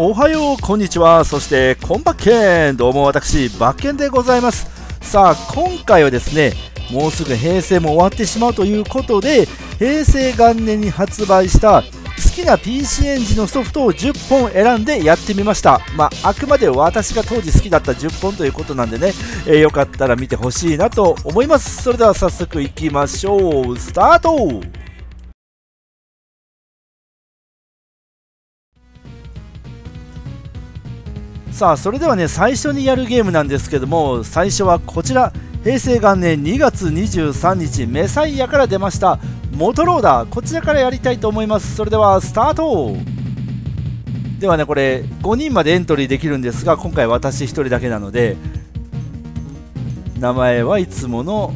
おはようこんにちは。そしてこんばっけん。どうも私バッケンでございます。さあ今回はですねもうすぐ平成も終わってしまうということで平成元年に発売した好きな PC エンジンのソフトを10本選んでやってみました。まあ、あくまで私が当時好きだった10本ということなんでね、えー、よかったら見てほしいなと思います。それでは早速いきましょう。スタートさあそれではね最初にやるゲームなんですけども最初はこちら。平成元年2月23日メサイアから出ましたモトローダー。こちらからやりたいと思います。それではスタート。ではねこれ5人までエントリーできるんですが今回私1人だけなので名前はいつもの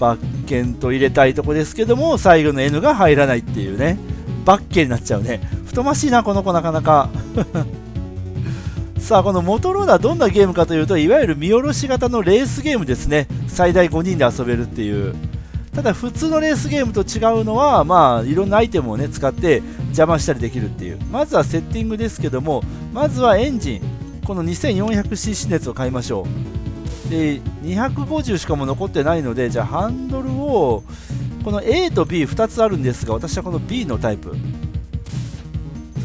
バッケンと入れたいとこですけども最後の N が入らないっていうねバッケになっちゃうね。太ましいなこの子なかなか。さあこのモトローラどんなゲームかというといわゆる見下ろし型のレースゲームですね。最大5人で遊べるっていう。ただ普通のレースゲームと違うのはまあいろんなアイテムをね使って邪魔したりできるっていう。まずはセッティングですけどもまずはエンジン。この 2400cc のやつを買いましょう。で250しかも残ってないのでじゃあハンドルをこの A と B2 つあるんですが私はこの B のタイプ。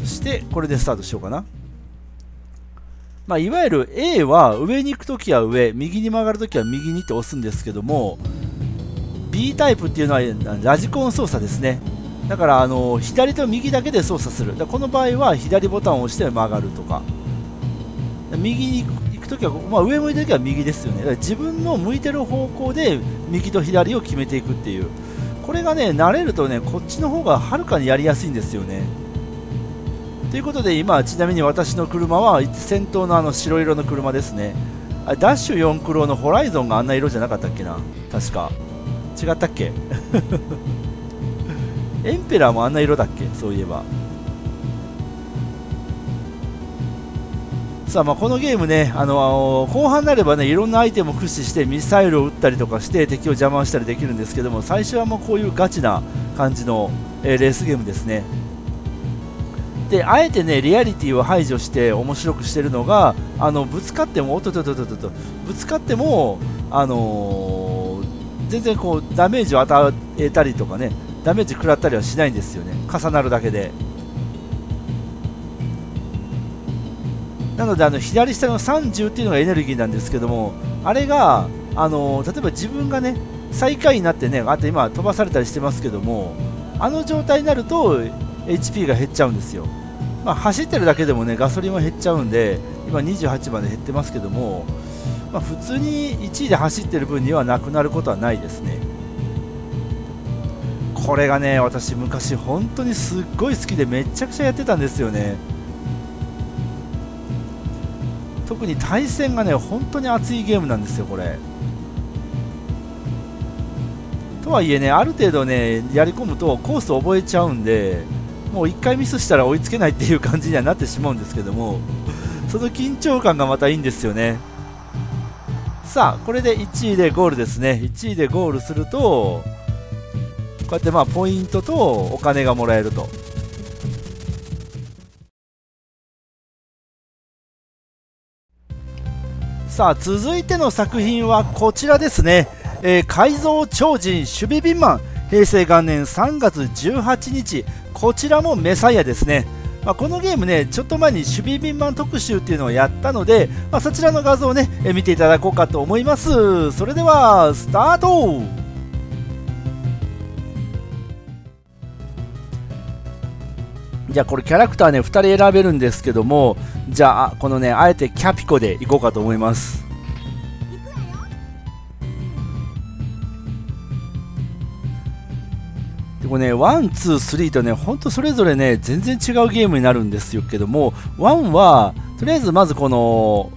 そしてこれでスタートしようかな。まあ、いわゆる A は上に行くときは上、右に曲がるときは右にって押すんですけども、B タイプっていうのはラジコン操作ですね。だからあの左と右だけで操作する。だこの場合は左ボタンを押して曲がるとか。右に行くときは、まあ、上向いてるときは右ですよね。だから自分の向いてる方向で右と左を決めていくっていう。これがね、慣れるとね、こっちの方がはるかにやりやすいんですよね。ということで今ちなみに私の車は先頭のあの白色の車ですね。あダッシュ4クロのホライゾンがあんな色じゃなかったっけな。確か。違ったっけ？エンペラーもあんな色だっけ？そういえば。さあまあこのゲームね、あのー、後半になればねいろんなアイテムを駆使してミサイルを撃ったりとかして敵を邪魔したりできるんですけども最初はもうこういうガチな感じの、えー、レースゲームですね。であえてねリアリティを排除して面白くしてるのがあのぶつかってもおっとっとっととぶつかってもあのー、全然こうダメージを与えたりとかねダメージ食らったりはしないんですよね。重なるだけで。なのであの左下の30っていうのがエネルギーなんですけどもあれがあのー、例えば自分がね最下位になってねあと今飛ばされたりしてますけどもあの状態になると HP が減っちゃうんですよ、まあ、走ってるだけでもねガソリンは減っちゃうんで今28まで減ってますけども、まあ、普通に1位で走ってる分にはなくなることはないですね。これがね私昔本当にすっごい好きでめちゃくちゃやってたんですよね。特に対戦がね本当に熱いゲームなんですよこれ。とはいえねある程度ねやり込むとコース覚えちゃうんでもう1回ミスしたら追いつけないっていう感じにはなってしまうんですけどもその緊張感がまたいいんですよね。さあこれで1位でゴールですね。1位でゴールするとこうやってまあポイントとお金がもらえると。さあ続いての作品はこちらですね、えー、改造超人守備ビンマン。平成元年3月18日こちらもメサイアですね。まあ、このゲームね、ちょっと前に守備ビンマン特集っていうのをやったので、まあ、そちらの画像をね、え見ていただこうかと思います。それでは、スタートじゃあこれキャラクターね2人選べるんですけどもじゃあこのねあえてキャピコでいこうかと思いますこね、 one, two, three とね、ほんとそれぞれね、全然違うゲームになるんですよけども、 one は、とりあえずまずこの、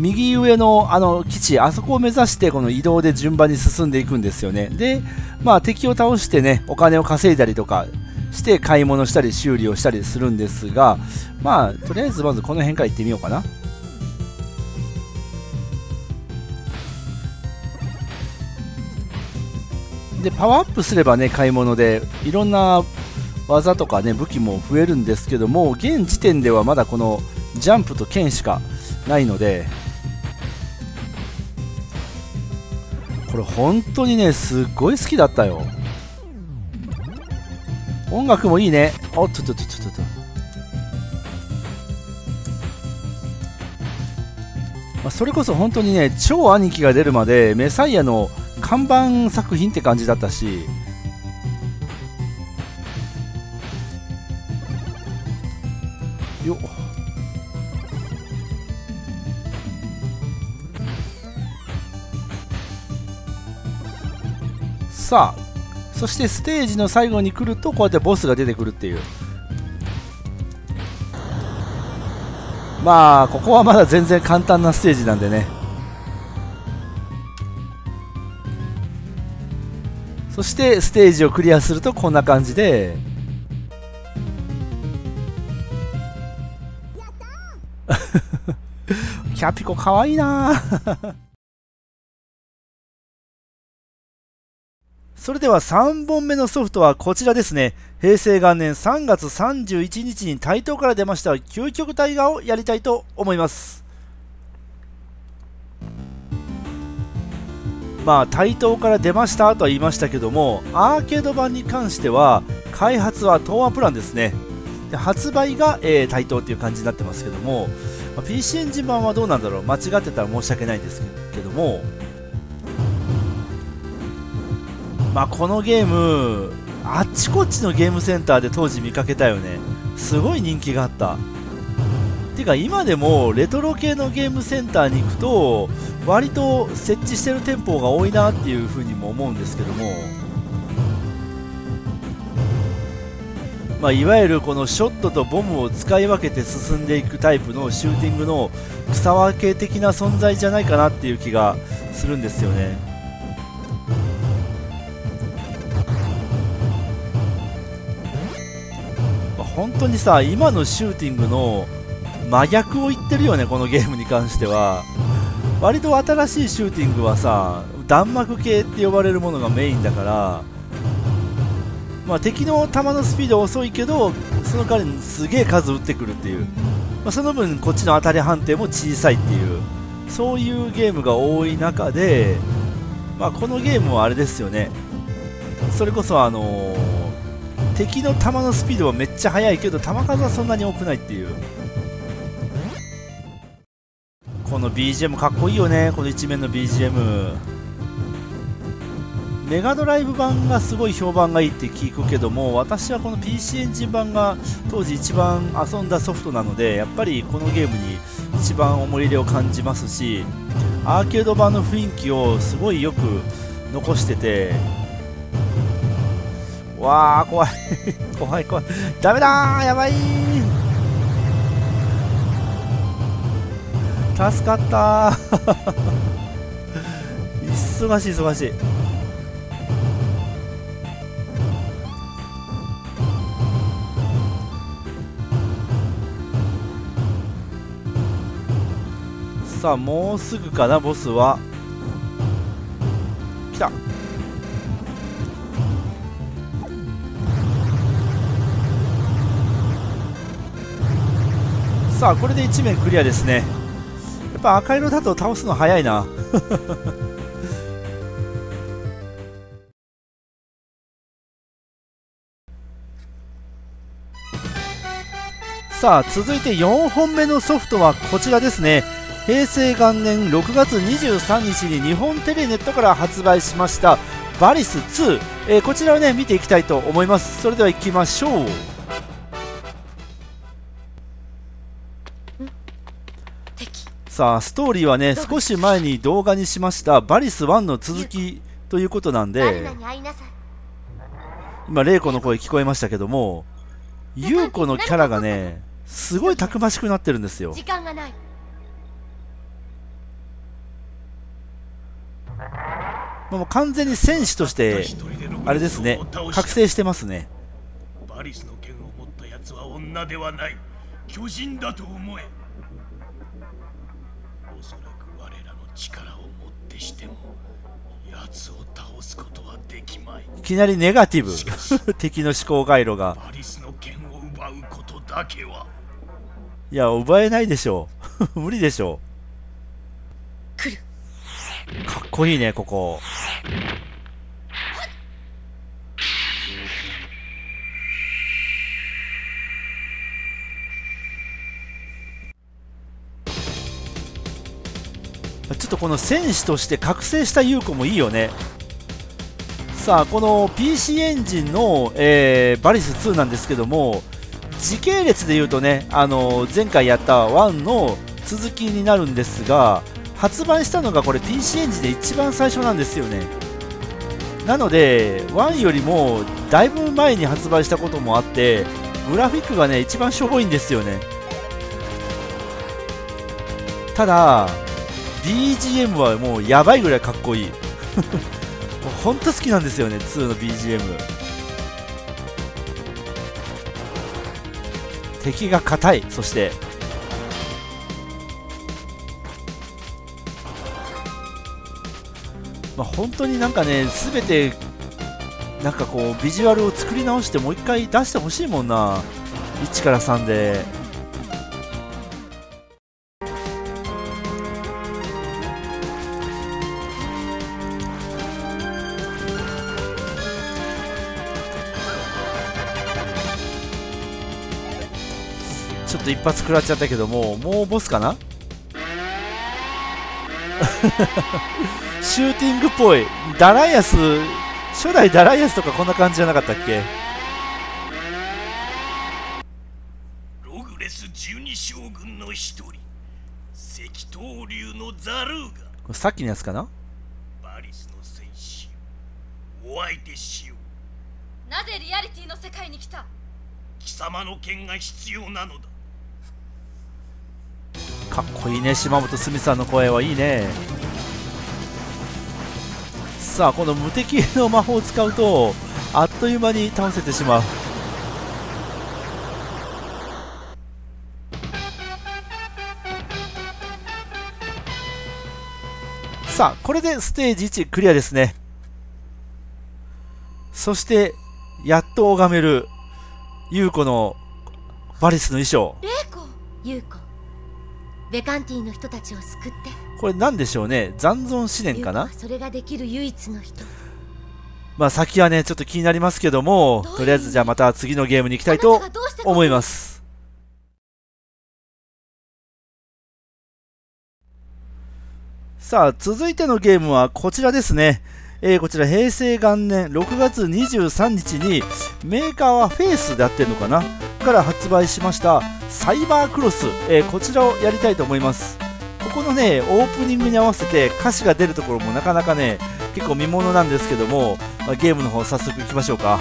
右上のあの基地、あそこを目指してこの移動で順番に進んでいくんですよね。で、まあ敵を倒してね、お金を稼いだりとかして買い物したり修理をしたりするんですが、まあとりあえずまずこの辺から行ってみようかな。でパワーアップすればね買い物でいろんな技とかね武器も増えるんですけども現時点ではまだこのジャンプと剣しかないのでこれ本当にねすっごい好きだったよ。音楽もいいね。おっとっとっとっとっと。まあ、それこそ本当にね超兄貴が出るまでメサイアの看板作品って感じだったしよっ。さあそしてステージの最後に来るとこうやってボスが出てくるっていう。まあここはまだ全然簡単なステージなんでね。そしてステージをクリアするとこんな感じで キャピコかわいいな それでは3本目のソフトはこちらですね。平成元年3月31日に台東から出ました究極大河をやりたいと思います。まあ台東から出ましたとは言いましたけども、アーケード版に関しては開発は東亜プランですね。で発売が、えー、台東っていう感じになってますけども、まあ、PC エンジン版はどうなんだろう。間違ってたら申し訳ないんですけども、まあ、このゲームあっちこっちのゲームセンターで当時見かけたよね。すごい人気があった。ていうか今でもレトロ系のゲームセンターに行くと割と設置してる店舗が多いなっていうふうにも思うんですけどもまあ、いわゆるこのショットとボムを使い分けて進んでいくタイプのシューティングの草分け的な存在じゃないかなっていう気がするんですよね。本当にさ今のシューティングの真逆を言ってるよねこのゲームに関しては。割と新しいシューティングはさ弾幕系って呼ばれるものがメインだから。まあ、敵の弾のスピード遅いけどその代わりにすげえ数撃ってくるっていう、まあ、その分こっちの当たり判定も小さいっていう。そういうゲームが多い中で、まあ、このゲームはあれですよね。それこそあのー敵の弾のスピードはめっちゃ速いけど弾数はそんなに多くないっていう。の BGM かっこいいよねこの一面の BGM メガドライブ版がすごい評判がいいって聞くけども私はこの PC エンジン版が当時一番遊んだソフトなのでやっぱりこのゲームに一番思い入れを感じますしアーケード版の雰囲気をすごいよく残しててわあ怖い。怖い怖い。ダメだやばい助かった。忙しい忙しい。さあもうすぐかなボスは。来た。さあこれで1面クリアですね。っぱ赤色だと倒すの早いな。さあ続いて4本目のソフトはこちらですね。平成元年6月23日に日本テレネットから発売しましたバリス2、えー、こちらをね見ていきたいと思います。それでは行きましょう。さあストーリーはね少し前に動画にしましたバリス1の続きということなんで今玲子の声聞こえましたけども優子のキャラがねすごいたくましくなってるんですよ。もう完全に戦士としてあれですね覚醒してますね。バリスの剣を持ったやつは女ではない。巨人だと思え力をもってしても奴を倒すことはできまい。いきなりネガティブ。敵の思考回路が。バリスの剣を奪うことだけは。いや奪えないでしょう。無理でしょ来る。うかっこいいねここちょっとこの戦士として覚醒した優子もいいよね。さあこの PC エンジンの、えーバリス2なんですけども時系列でいうとね、あの前回やった1の続きになるんですが発売したのがこれ PC エンジンで一番最初なんですよね。なので1よりもだいぶ前に発売したこともあってグラフィックがね一番しょぼいんですよね。ただ BGM はもうやばいぐらいかっこいい。もうほんと好きなんですよね2の BGM 敵が硬いそして。まあ本当になんかね全てなんかこうビジュアルを作り直してもう一回出してほしいもんな。1から3で。っと一発食らっちゃったけどももうボスかな？シューティングっぽい。ダライアス初代ダライアスとかこんな感じじゃなかったっけ？ログレス十二将軍の一人。赤頭竜のザルーこれさっきのやつかな？ガバリスの戦士。よお相手しよう。なぜリアリティの世界に来た？貴様の剣が必要なのだかっこいいね島本すみさんの声はいいね。さあこの無敵の魔法を使うとあっという間に倒せてしまう。さあこれでステージ1クリアですね。そしてやっと拝める優子のバリスの衣装。玲子優子。ベカンティの人たちを救って。これ何でしょうね？残存試練かな？それができる唯一の人。まあ先はねちょっと気になりますけどもとりあえずじゃあまた次のゲームに行きたいあと思います。さあ続いてのゲームはこちらですね。えーこちら平成元年6月23日にメーカーはフェイスであってるのかな？から発売しましたサイバークロス、えーこちらをやりたいと思います。ここのねオープニングに合わせて歌詞が出るところもなかなかね結構見ものなんですけども、まあゲームの方早速いきましょうか。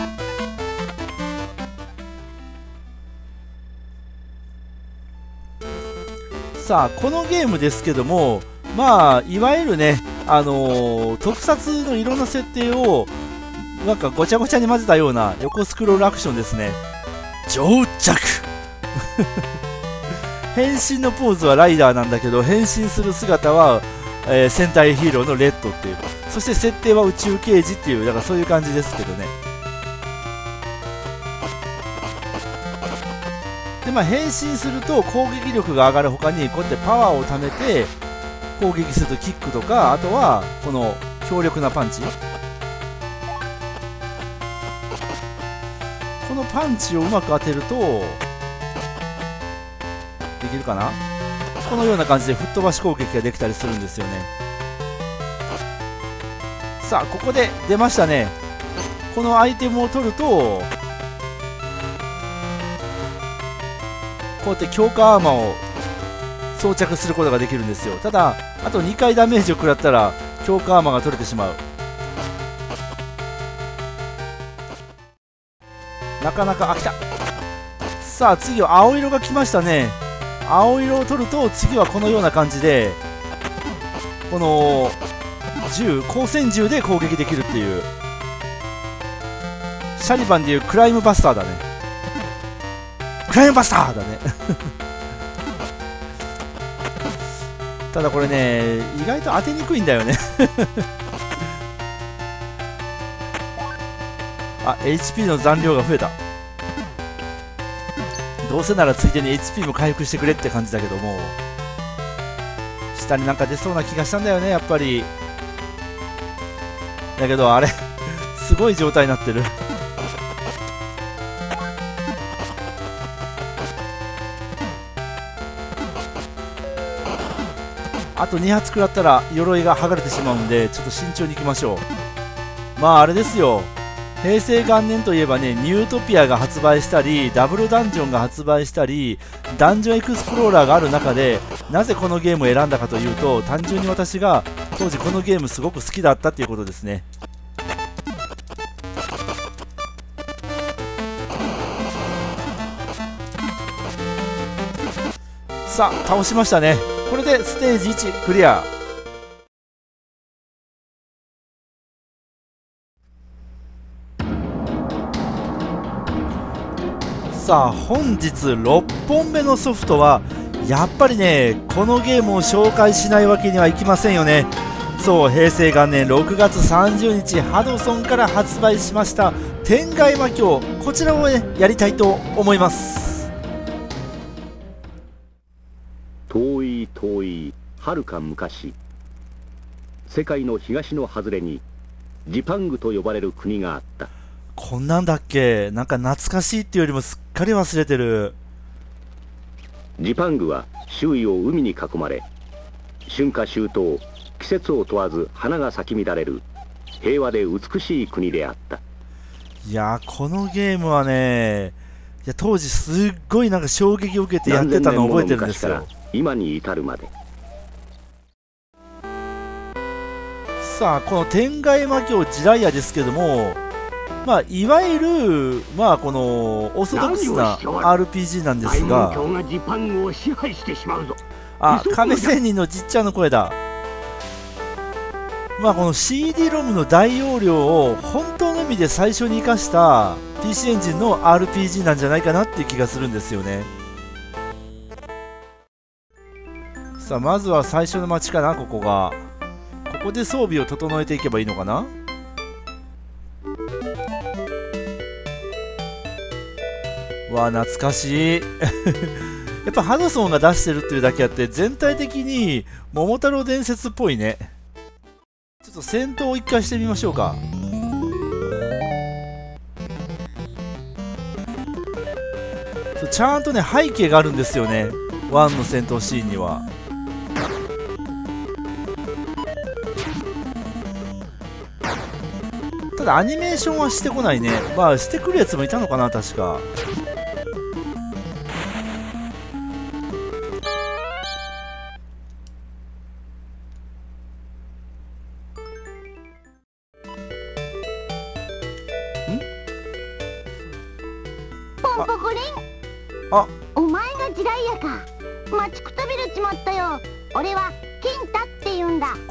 さあこのゲームですけどもまあいわゆるねあのー特撮のいろんな設定をなんかごちゃごちゃに混ぜたような横スクロールアクションですね。上着 変身のポーズはライダーなんだけど変身する姿は、えー戦隊ヒーローのレッドっていう。そして設定は宇宙刑事っていうだからそういう感じですけどね。でまあ変身すると攻撃力が上がる他にこうやってパワーを貯めて攻撃するとキックとかあとはこの強力なパンチ。パンチをうまく当てるとできるかな？このような感じで吹っ飛ばし攻撃ができたりするんですよね。さあここで出ましたね。このアイテムを取るとこうやって強化アーマーを装着することができるんですよ。ただあと2回ダメージを食らったら強化アーマーが取れてしまう。なかなかあ来た。さあ次は青色が来ましたね。青色を取ると次はこのような感じでこの銃光線銃で攻撃できるっていう。シャリバンでいうクライムバスターだね。クライムバスターだね。ただこれね意外と当てにくいんだよね。あ HP の残量が増えた。どうせならついでに HP も回復してくれって感じだけども。下になんか出そうな気がしたんだよねやっぱり。だけどあれ すごい状態になってる。あと2発食らったら鎧が剥がれてしまうんでちょっと慎重にいきましょう。まああれですよ。平成元年といえばねニュートピアが発売したりダブルダンジョンが発売したりダンジョンエクスプローラーがある中でなぜこのゲームを選んだかというと単純に私が当時このゲームすごく好きだったっていうことですね。さあ倒しましたね。これでステージ1クリア。さあ本日6本目のソフトはやっぱりねこのゲームを紹介しないわけにはいきませんよね。そう平成元年6月30日ハドソンから発売しました天外魔境。こちらをねやりたいと思います。遠い遠いはるか昔。世界の東の外れにジパングと呼ばれる国があった。こんなんだっけ？なんか懐かしいっていうよりもすっかり忘れてる。ジパングは周囲を海に囲まれ春夏秋冬季節を問わず花が咲き乱れる平和で美しい国であった。いやーこのゲームはねいや当時すっごいなんか衝撃を受けてやってたのを覚えてるんですよ。今に至るまで。さあこの天外魔境ジライアですけどもまあいわゆるまあこのオーソドックスな RPG なんですが大門卿がジパングを支配してしまうぞ。あ亀仙人のじっちゃんの声だ。まあこの CD ロムの大容量を本当の意味で最初に生かした PC エンジンの RPG なんじゃないかなっていう気がするんですよね。さあまずは最初の街かなここが。ここで装備を整えていけばいいのかな？わあ懐かしい。やっぱハドソンが出してるっていうだけあって全体的に桃太郎伝説っぽいね。ちょっと戦闘を一回してみましょうか。ちゃんとね背景があるんですよね。1の戦闘シーンには。ただアニメーションはしてこないね。まあしてくるやつもいたのかな確か。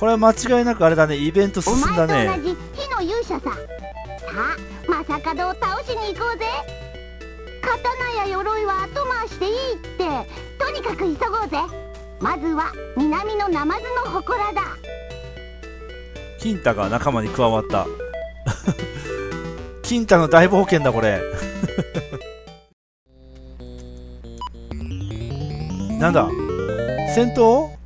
れは間違いなくあれだね。イベント進おんだね。同じ火の勇者さ。さあまさかどを倒しに行こうぜ。刀や鎧は後回しでいいって。とにかく急ごうぜ。まずは南のナマズの祠だ。金太が仲間に加わった。金太の大冒険だこれ。なんだ？戦闘？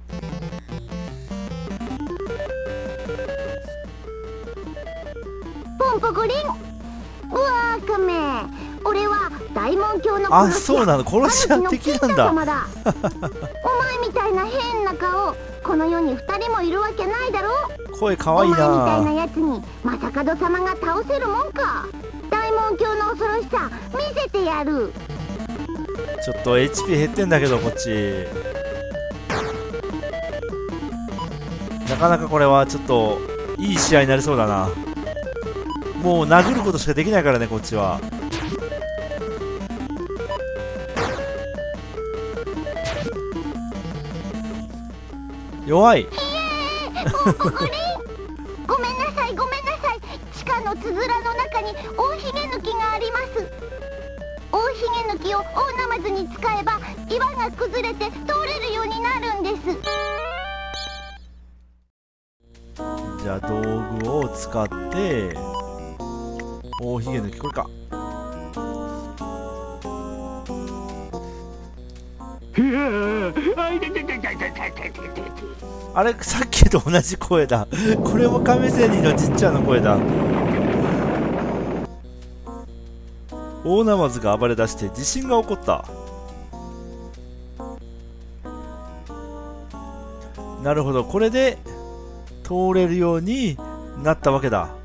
あそうなの。殺し屋的なんだ。お前みたいな変な顔この世に二人もいるわけないだろ。声かわいいお前みたいななやつにまさかど様が倒せるもんか。大門卿の恐ろしさ見せてやる。ちょっと HP 減ってんだけどこっち。なかなかこれはちょっといい試合になりそうだな。もう殴ることしかできないからねこっちは弱い。ごめんなさいごめんなさい。地下のつづらの中に大ひげ抜きがあります。大ひげ抜きを大ナマズに使えば岩が崩れて通れるようになるんです。じゃあ道具を使って大ひげ抜きこれかあれさっきと同じ声だ。これも亀仙人のちっちゃな声だ。大ナマズが暴れ出して地震が起こった。なるほど。これで通れるようになったわけだ。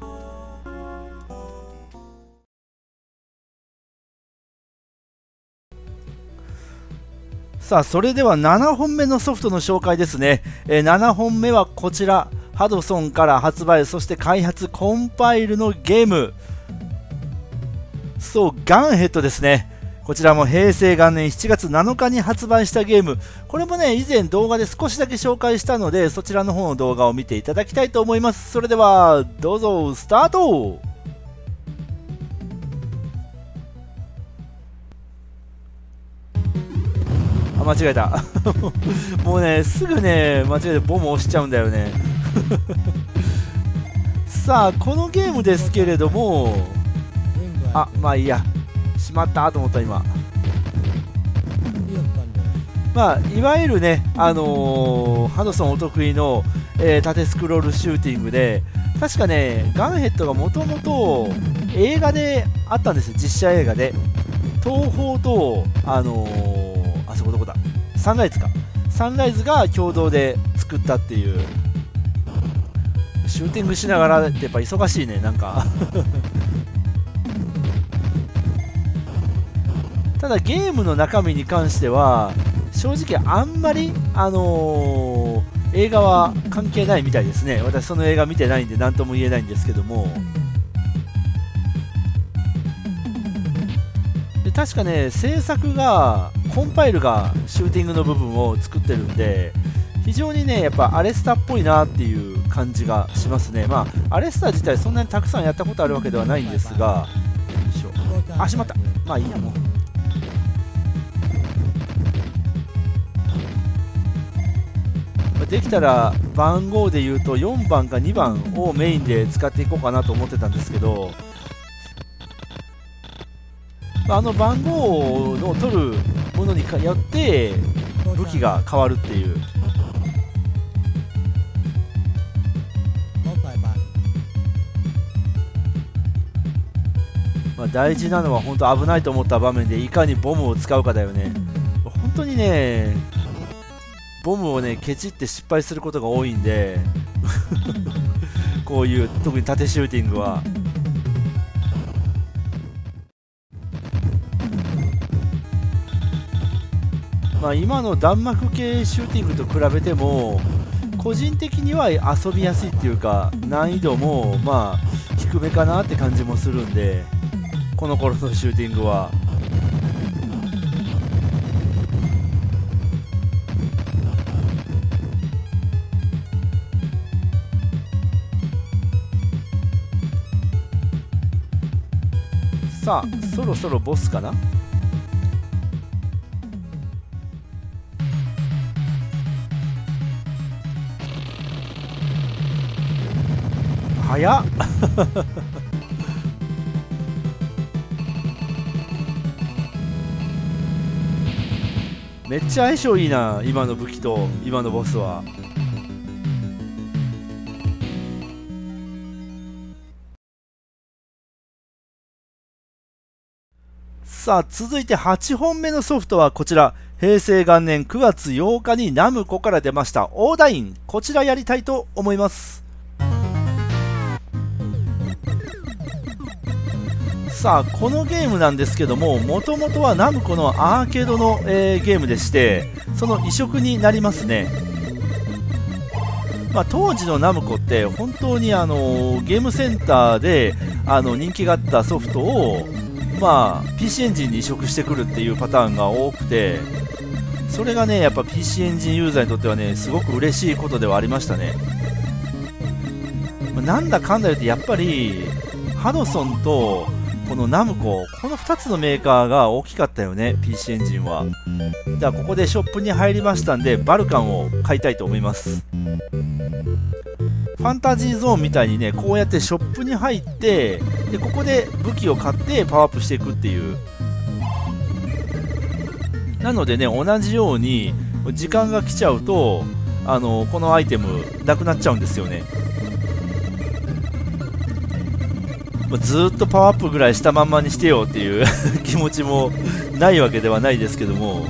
さあそれでは7本目のソフトの紹介ですね、えー、7本目はこちら。ハドソンから発売そして開発コンパイルのゲーム。そうガンヘッドですね。こちらも平成元年7月7日に発売したゲーム。これもね以前動画で少しだけ紹介したのでそちらの方の動画を見ていただきたいと思います。それではどうぞスタート。間違えた。もうねすぐね間違えてボム押しちゃうんだよね。さあこのゲームですけれどもあまあいいや。しまったと思った今。まあいわゆるねあのー、ハドソンお得意の、えー、縦スクロールシューティングで確かねガンヘッドがもともと映画であったんですよ。実写映画で。東宝とあのー、こどこだ。サンライズか。サンライズが共同で作ったっていう。シューティングしながらってやっぱ忙しいね。なんか。ただゲームの中身に関しては正直あんまり、あのー、映画は関係ないみたいですね。私その映画見てないんで何とも言えないんですけども。確かね制作がコンパイルがシューティングの部分を作ってるんで非常にねやっぱアレスタっぽいなっていう感じがしますね。まあアレスタ自体そんなにたくさんやったことあるわけではないんですが。よいしょあしまった。まあいいやもう。できたら番号で言うと4番か2番をメインで使っていこうかなと思ってたんですけどあの番号の取るものによって武器が変わるっていう。まあ大事なのは本当危ないと思った場面でいかにボムを使うかだよね。本当にねボムをねケチって失敗することが多いんで こういう特に縦シューティングは。まあ今の弾幕系シューティングと比べても個人的には遊びやすいっていうか難易度もまあ低めかなって感じもするんでこの頃のシューティングは。さあそろそろボスかな？早っ。めっちゃ相性いいな今の武器と今のボスは。さあ続いて8本目のソフトはこちら。平成元年9月8日にナムコから出ました。オーダイン。こちらやりたいと思います。さあこのゲームなんですけどももともとはナムコのアーケードの、えー、ゲームでしてその移植になりますね。まあ、当時のナムコって本当にあのゲームセンターであの人気があったソフトをまあ、PC エンジンに移植してくるっていうパターンが多くてそれがねやっぱ PC エンジンユーザーにとってはねすごく嬉しいことではありましたね、ま、なんだかんだ言ってやっぱりハドソンとこのナムコこの2つのメーカーが大きかったよね PC エンジンは。じゃあここでショップに入りましたんでバルカンを買いたいと思います。ファンタジーゾーンみたいにねこうやってショップに入ってでここで武器を買ってパワーアップしていくっていう。なのでね同じように時間が来ちゃうとあのこのアイテムなくなっちゃうんですよね。ずっとパワーアップぐらいしたまんまにしてよっていう 気持ちもないわけではないですけども。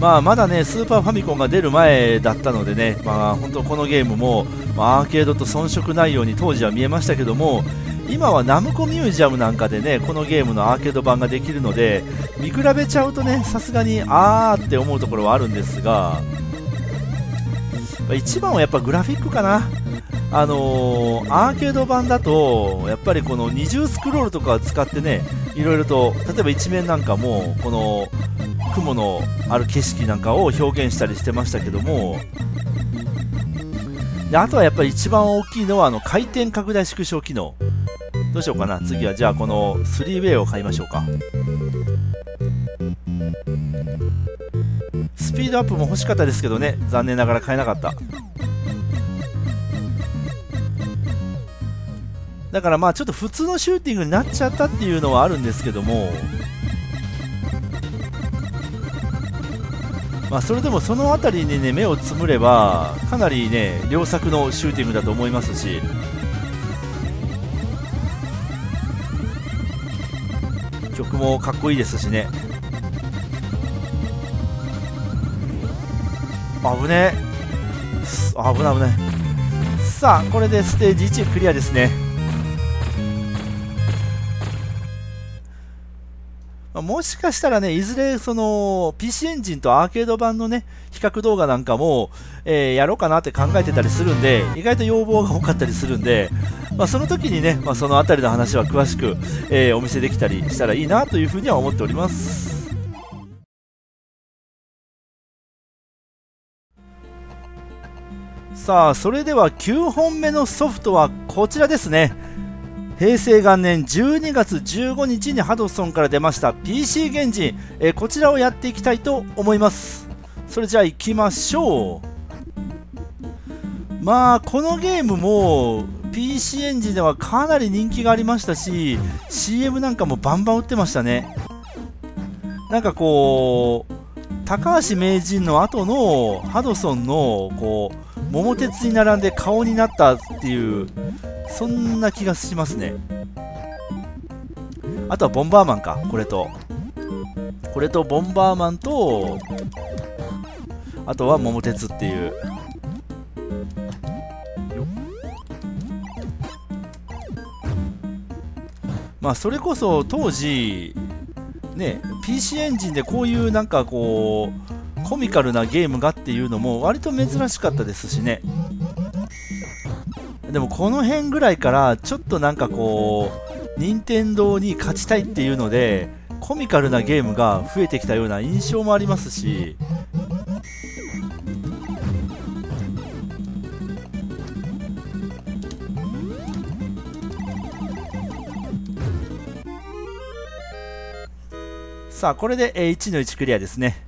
まあまだねスーパーファミコンが出る前だったのでね。まあ本当このゲームも、まあ、アーケードと遜色ないように当時は見えましたけども今はナムコミュージアムなんかでねこのゲームのアーケード版ができるので見比べちゃうとねさすがにあーって思うところはあるんですが一番はやっぱグラフィックかな。あのー、アーケード版だとやっぱりこの二重スクロールとかを使ってねいろいろと例えば一面なんかもこの雲のある景色なんかを表現したりしてましたけどもであとはやっぱり一番大きいのはあの回転拡大縮小機能。どうしようかな。次はじゃあこの 3way を買いましょうか。ピードアップも欲しかったですけどね。残念ながら買えなかった。だからまあちょっと普通のシューティングになっちゃったっていうのはあるんですけども。まあ、それでもその辺りに、ね、目をつむればかなり、ね、良作のシューティングだと思いますし。曲もかっこいいですしね。危ねえ。危ない危ない。さあこれでステージ1クリアですね。ま、もしかしたらね、いずれその PC エンジンとアーケード版のね、比較動画なんかも、えー、やろうかなって考えてたりするんで、意外と要望が多かったりするんで、まあ、その時にね、まあ、その辺りの話は詳しく、えー、お見せできたりしたらいいなというふうには思っております。さあ、それでは9本目のソフトはこちらですね。平成元年12月15日にハドソンから出ました PC 原人、え、こちらをやっていきたいと思います。それじゃあ行きましょう。まあこのゲームも PC エンジンではかなり人気がありましたし CM なんかもバンバン売ってましたね。なんかこう高橋名人の後のハドソンのこう桃鉄に並んで顔になったっていうそんな気がしますね。あとはボンバーマンかこれと。これとボンバーマンとあとは桃鉄っていう。まあそれこそ当時ね PC エンジンでこういうなんかこうコミカルなゲームがっていうのも割と珍しかったですしね。でもこの辺ぐらいからちょっとなんかこう任天堂に勝ちたいっていうのでコミカルなゲームが増えてきたような印象もありますしさあこれで1の1クリアですね。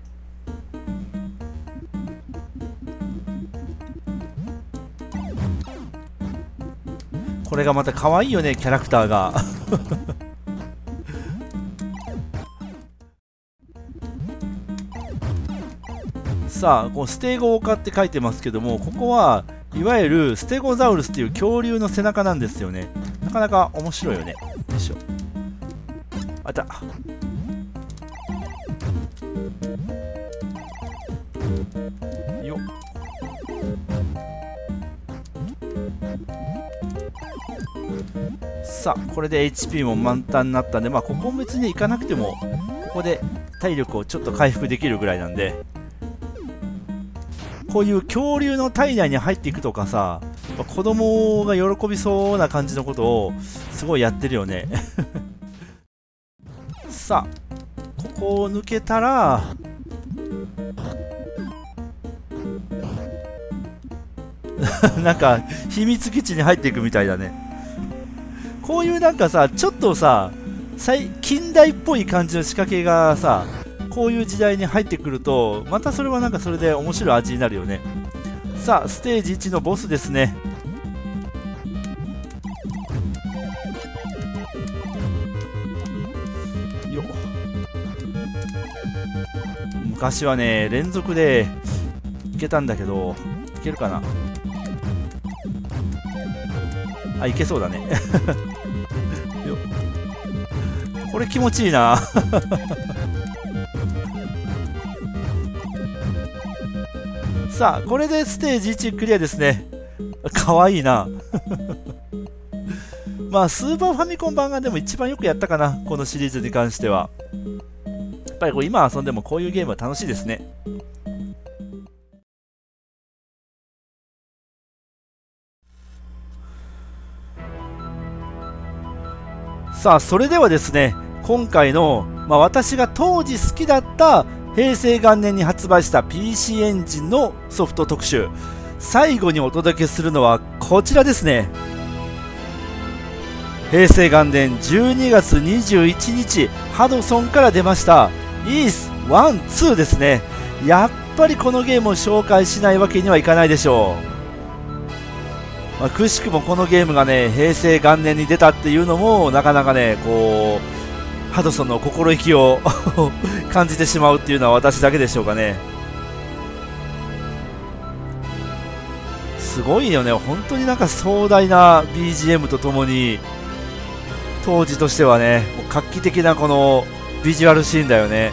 これがまた可愛いよねキャラクターが。さあこうステゴオカって書いてますけどもここはいわゆるステゴザウルスっていう恐竜の背中なんですよね。なかなか面白いよね。よいしょ。あった。さあこれで HP も満タンになったんでまあここ別に行かなくてもここで体力をちょっと回復できるぐらいなんでこういう恐竜の体内に入っていくとかさ子供が喜びそうな感じのことをすごいやってるよね。さあここを抜けたら なんか秘密基地に入っていくみたいだね。こういうなんかさちょっとさ近代っぽい感じの仕掛けがさこういう時代に入ってくるとまたそれはなんかそれで面白い味になるよね。さあステージ1のボスですね。よ昔はね連続でいけたんだけどいけるかな。あいけそうだね。これ気持ちいいな。さあこれでステージ1クリアですね。かわいいな。まあスーパーファミコン版がでも一番よくやったかなこのシリーズに関しては。やっぱりこう今遊んでもこういうゲームは楽しいですね。さあそれではですね今回の、まあ、私が当時好きだった平成元年に発売した PC エンジンのソフト特集。最後にお届けするのはこちらですね。平成元年12月21日ハドソンから出ましたイース12ですね。やっぱりこのゲームを紹介しないわけにはいかないでしょう、まあ、くしくもこのゲームがね平成元年に出たっていうのもなかなかねこうハドソンの心意気を感じてしまうっていうのは私だけでしょうかね。すごいよね。本当になんか壮大な BGM とともに当時としてはねもう画期的なこのビジュアルシーンだよね。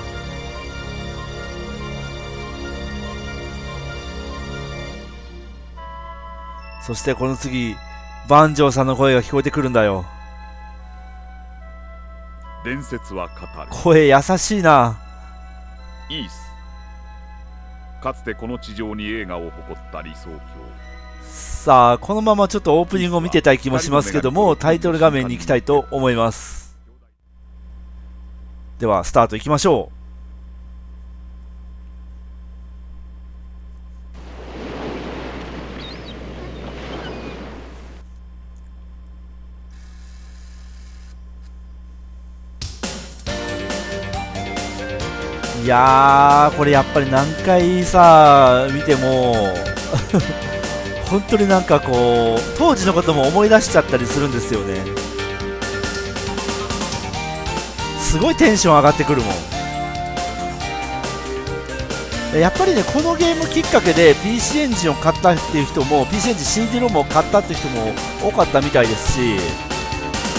そしてこの次万丈さんの声が聞こえてくるんだよ。伝説は語る。声優しいな。イース。かつてこの地上に映画を誇った理想郷。さあこのままちょっとオープニングを見てたい気もしますけどもタイトル画面に行きたいと思います。ではスタートいきましょういやーこれやっぱり何回さ見ても 本当になんかこう当時のことも思い出しちゃったりするんですよね。すごいテンション上がってくるもん。やっぱりねこのゲームきっかけで PC エンジンを買ったっていう人も PC エンジン CD ロムを買ったっていう人も多かったみたいですし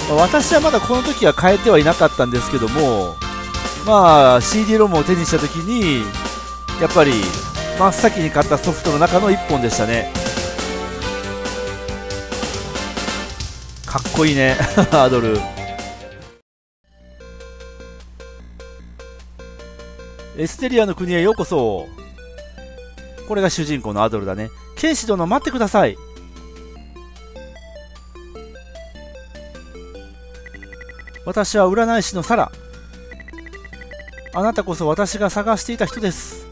私はまだこの時は変えてはいなかったんですけどもまあ CD ロムを手にした時にやっぱり真っ先に買ったソフトの中の1本でしたね。かっこいいね。アドル。エステリアの国へようこそ。これが主人公のアドルだね。剣士殿待ってください。私は占い師のサラ。あなたこそ私が探していた人です。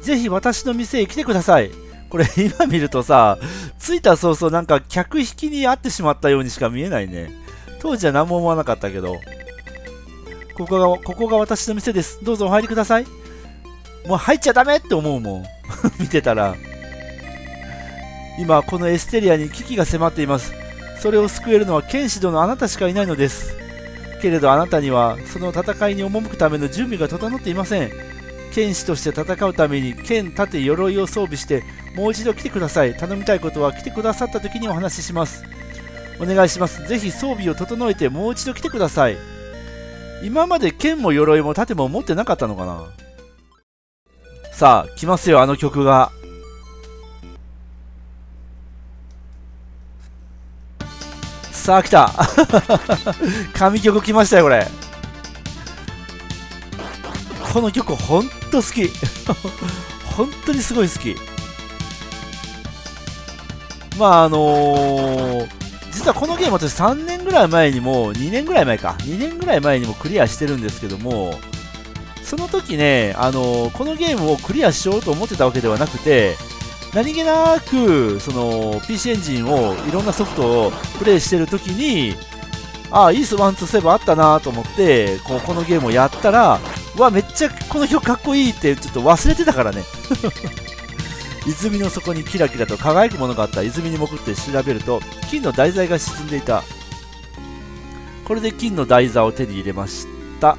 ぜひ私の店へ来てください。これ 今見るとさ着いた早々なんか客引きに遭ってしまったようにしか見えないね。当時は何も思わなかったけど。ここがここが私の店です。どうぞお入りください。もう入っちゃダメって思うもん。見てたら。今このエステリアに危機が迫っています。それを救えるのは剣士殿あなたしかいないのです。けれどあなたにはその戦いに赴くための準備が整っていません。剣士として戦うために剣盾鎧を装備してもう一度来てください。頼みたいことは来てくださった時にお話しします。お願いします。ぜひ装備を整えてもう一度来てください。今まで剣も鎧も盾も持ってなかったのかな?さあ来ますよあの曲が。さあ来た。神曲来ましたよこれ。この曲ほんと好き。本当にすごい好き。まああのー、実はこのゲーム私3年ぐらい前にも2年ぐらい前か。2年ぐらい前にもクリアしてるんですけどもその時ね、あのー、このゲームをクリアしようと思ってたわけではなくて何気なくその PC エンジンをいろんなソフトをプレイしてる時にああ、イース1、2、7あったなと思ってこうこのゲームをやったらうわめっちゃこの曲かっこいいってちょっと忘れてたからね。泉の底にキラキラと輝くものがあった。泉に潜って調べると金の台座が沈んでいた。これで金の台座を手に入れました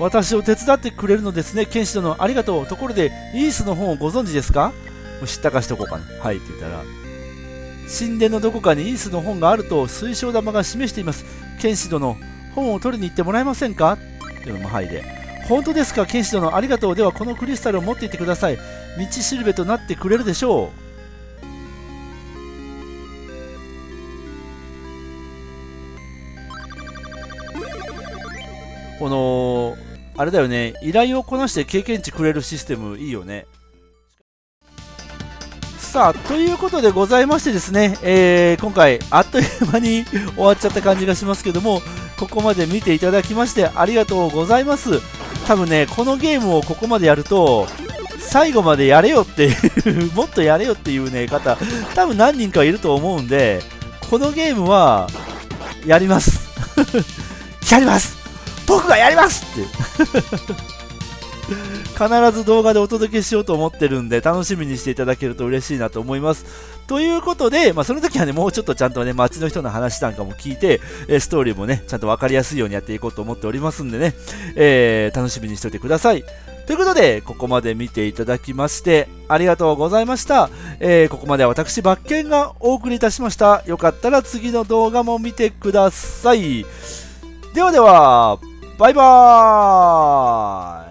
私を手伝ってくれるのですね剣士殿。ありがとう。ところでイースの本をご存知ですか？もう知ったかしとこうかな。はいって言ったら神殿のどこかにイースの本があると水晶玉が示しています。剣士殿本を取りに行ってもらえませんか？っていうのもはいで本当ですか？剣士殿ありがとう。ではこのクリスタルを持っていってください。道しるべとなってくれるでしょう。このあれだよね。依頼をこなして経験値くれるシステムいいよね。さあということでございましてですね、えー、今回あっという間に 終わっちゃった感じがしますけどもここまで見ていただきましてありがとうございます。多分ねこのゲームをここまでやると最後までやれよっていう もっとやれよっていうね方多分何人かいると思うんでこのゲームはやります。やります。僕がやりますって 必ず動画でお届けしようと思ってるんで楽しみにしていただけると嬉しいなと思いますということで、まあ、その時はねもうちょっとちゃんとね街の人の話なんかも聞いてストーリーもねちゃんと分かりやすいようにやっていこうと思っておりますんでね、えー、楽しみにしておいてくださいということで、ここまで見ていただきまして、ありがとうございました。えー、ここまでは私、バッケンがお送りいたしました。よかったら次の動画も見てください。ではでは、バイバーイ。